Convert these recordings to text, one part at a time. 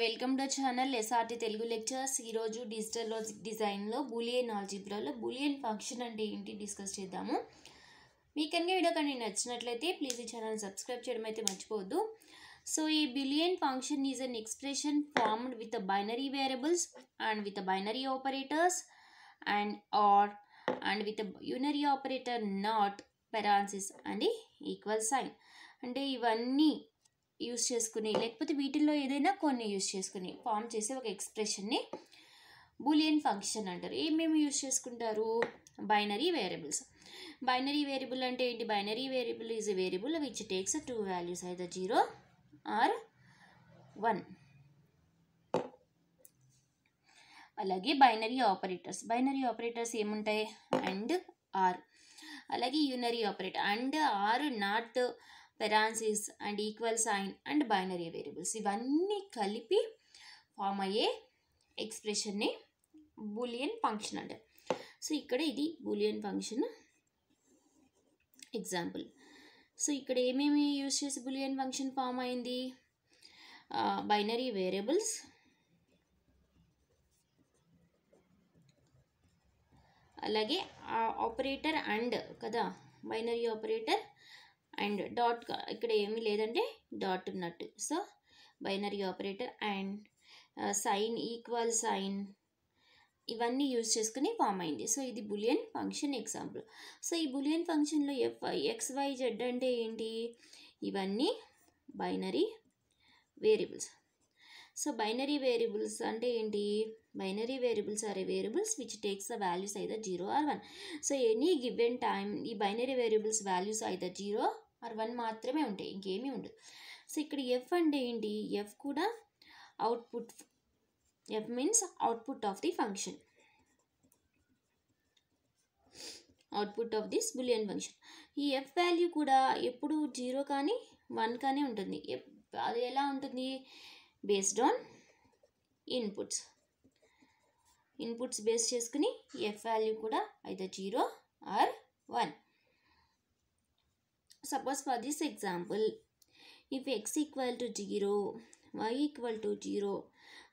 Welcome to channel SRT Telugu lectures. ఈరోజు digital logic డిజైన్లో Boolean ఆల్జిబ్రాలో బూలియన్ ఫంక్షన్ అంటే ఏంటి డిస్కస్ చేద్దాము. మీకు కనుక వీడియో కానీ నచ్చినట్లయితే ప్లీజ్ ఈ ఛానల్ సబ్స్క్రైబ్ చేయడం అయితే మర్చిపోవద్దు. సో ఈ Boolean function is an expression formed with binary variables and with binary operators and or and with unary operator not parenthesis and equal sign అంటే ఇవన్నీ యూస్ చేసుకుని లేకపోతే వీటిల్లో ఏదైనా కొన్ని యూస్ చేసుకుని ఫామ్ చేసే ఒక ఎక్స్ప్రెషన్ని బూలియన్ ఫంక్షన్ అంటారు. ఏమేమి యూస్ చేసుకుంటారు? బైనరీ వేరియబుల్స్ బైనరీ వేరియబుల్ అంటే ఏంటి? Binary variable is a variable which takes two values అయితే జీరో ఆర్ వన్ అలాగే బైనరీ ఆపరేటర్స్ బైనరీ ఆపరేటర్స్ ఏముంటాయి? అండ్ ఆర్ అలాగే unary operator and or not parenthesis and equal sign and binary variables. ఇవన్నీ కలిపి form అయ్యే ఎక్స్ప్రెషన్ని Boolean function అంటారు so ఇక్కడ ఇది బూలియన్ ఫంక్షన్ ఎగ్జాంపుల్. సో ఇక్కడ ఏమేమి యూజ్ చేసి బులియన్ ఫంక్షన్ ఫామ్ అయింది? Binary variables. అలాగే ఆపరేటర్ అండ్ కదా బైనరీ ఆపరేటర్ అండ్ డాట్ ఇక్కడ ఏమీ లేదంటే డాట్ ఉన్నట్టు. So binary operator and sign equal sign ఇవన్నీ యూజ్ చేసుకుని ఫామ్ అయింది. సో ఇది బులియన్ ఫంక్షన్ ఎగ్జాంపుల్. సో ఈ బులియన్ ఫంక్షన్లో ఎఫ్ ఎక్స్ వై జెడ్ అంటే ఏంటి? ఇవన్నీ binary variables. So binary variables అంటే ఏంటి? Binary variables are a variables which takes the values either zero or one. So any given time ఈ binary variables values either zero or one మాత్రమే ఉంటాయి ఇంకేమీ ఉండదు. సో ఇక్కడ ఎఫ్ అంటే ఏంటి? ఎఫ్ కూడా output F means output of the function output of this Boolean function ఈ ఎఫ్ వాల్యూ కూడా ఎప్పుడు జీరో కానీ వన్ కానీ ఉంటుంది. అది ఎలా ఉంటుంది? Based on inputs inputs base చేసుకుని ఎఫ్ వాల్యూ కూడా అయితే zero or one suppose for this example if x equal to zero y equal to 0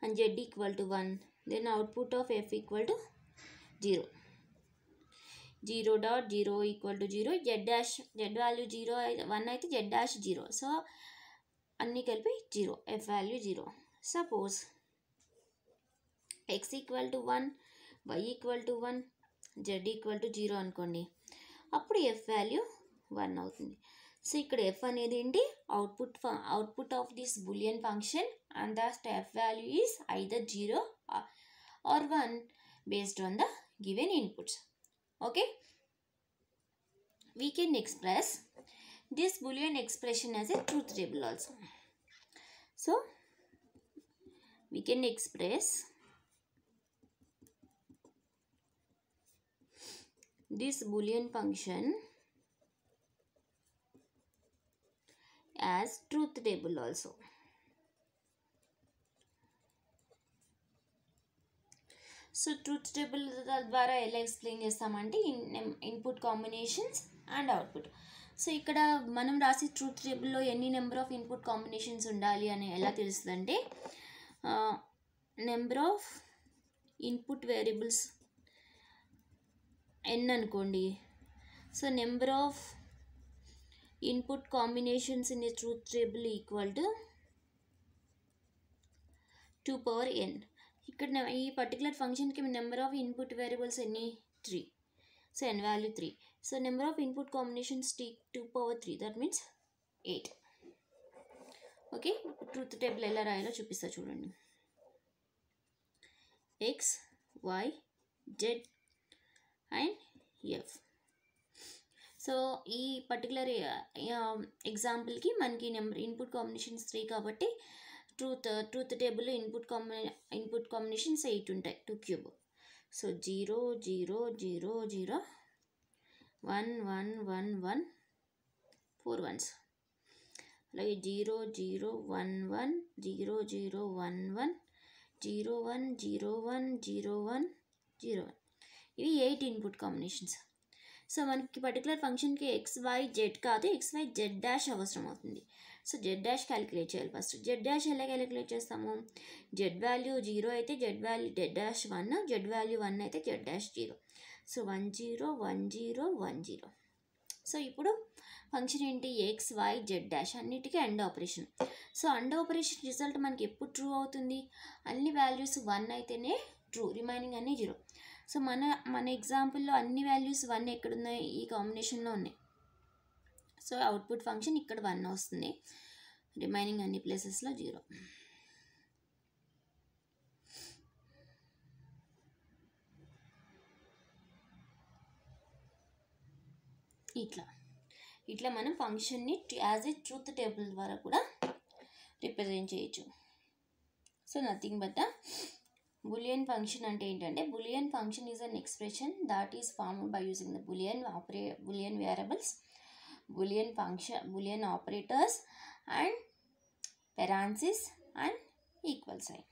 and z equal to 1 then output of f equal to 0 0 dot 0 equal to 0 z dash z value 0 1 అయితే z dash 0 so అన్నీ కలిపి 0 f value 0 suppose x equal to 1 y equal to 1 z equal to 0 అనుకోండి అప్పుడు f value 1 అవుతుంది so ఇక్కడ F అనేది ఏంటి output output of this Boolean function and the f value is either zero or one based on the given inputs okay we can express this Boolean expression as a truth table also so we can express this boolean function truth table also. So truth table ద్వారా ఎలా explain చేస్తామంటే in input combinations and output so ఇక్కడ మనం రాసే truth టేబుల్లో ఎన్ని number of input combinations ఉండాలి అని ఎలా తెలుస్తుందంటే number of input variables N అనుకోండి so number of input combinations in a truth table equal to 2 power n. ఇక్కడ ఈ పర్టికులర్ ఫంక్షన్కి నెంబర్ ఆఫ్ ఇన్పుట్ వేరియబుల్స్ ఎన్ని three so N value three so number of input combinations tea two power three that means eight okay truth table ఎలా రాయాలో చూపిస్తా చూడండి. X Y Z and F so ఈ particular ఎగ్జాంపుల్కి మనకి number input combinations three కాబట్టి truth truth table input combi input combinations eight ఉంటాయి two cube so zero zero zero zero one one one one four ones అలాగే zero zero one one zero zero one one zero one zero one zero one zero one ఇవి eight input combinations so మనకి particular ఫంక్షన్కి X Y Z కాదు X Y Z dash అవసరం అవుతుంది. So Z dash calculate చేయాలి first Z dash ఎలా calculate చేస్తాము? Z value zero అయితే Z value Z dash one Z value one అయితే Z dash zero so one zero one zero one zero so ఇప్పుడు function ఏంటి? X Y Z dash అన్నిటికీ and operation so and operation result మనకి ఎప్పుడు true అవుతుంది? అన్ని values one అయితేనే true remaining అన్నీ జీరో సో మన మన ఎగ్జాంపుల్లో అన్ని వాల్యూస్ వన్ ఎక్కడున్నాయి ఈ కాంబినేషన్లో ఉన్నాయి. సో అవుట్పుట్ ఫంక్షన్ ఇక్కడ వన్ వస్తుంది. రిమైనింగ్ అన్ని ప్లేసెస్లో జీరో ఇట్లా. ఇట్లా మనం ఫంక్షన్ని యాజ్ ఏ ట్రూత్ టేబుల్ ద్వారా కూడా రిప్రజెంట్ చేయొచ్చు. So nothing but boolean function అంటే ఏంటంటే boolean function is an expression that is formed by using the boolean ఆపరే boolean variables boolean function boolean operators and parentheses and equal sign